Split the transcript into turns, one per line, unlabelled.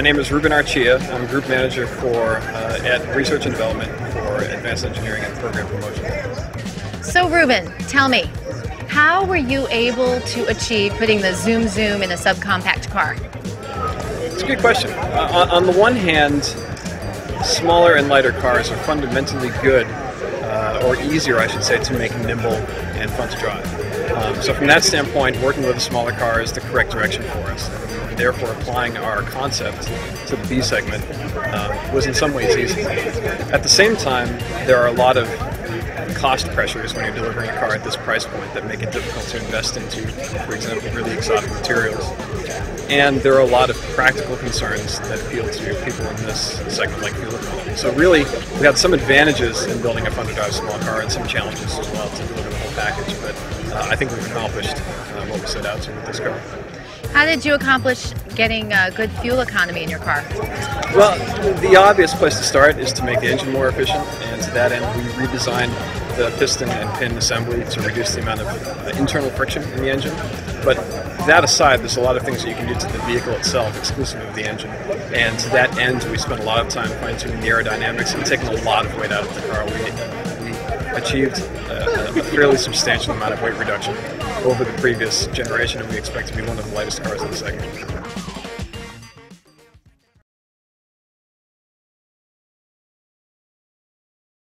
name is Ruben Archilla. I'm Group Manager for uh, at Research and Development for Advanced Engineering and Program Promotion.
So, Ruben, tell me, how were you able to achieve putting the Zoom Zoom in a subcompact car?
It's a good question. Uh, on, on the one hand, smaller and lighter cars are fundamentally good, uh, or easier, I should say, to make nimble and fun to drive. Um, so from that standpoint, working with a smaller car is the correct direction for us. And therefore, applying our concept to the B segment uh, was in some ways easy. At the same time, there are a lot of cost pressures when you're delivering a car at this price point that make it difficult to invest into, for example, really exotic materials. And there are a lot of practical concerns that appeal to people in this segment like fuel economy. So really, we had some advantages in building a fun-to-drive small car and some challenges as well to deliver the whole package. But uh, I think we've accomplished uh, what we set out to with this car.
How did you accomplish getting a good fuel economy in your car?
Well, the obvious place to start is to make the engine more efficient, and to that end, we redesigned the piston and pin assembly to reduce the amount of uh, internal friction in the engine. But that aside, there's a lot of things that you can do to the vehicle itself, exclusive of the engine. And to that end, we spent a lot of time fine-tuning the aerodynamics and taking a lot of weight out of the car. We, we achieved a, a fairly substantial amount of weight reduction over the previous generation, and we expect to be one of the lightest cars in the segment.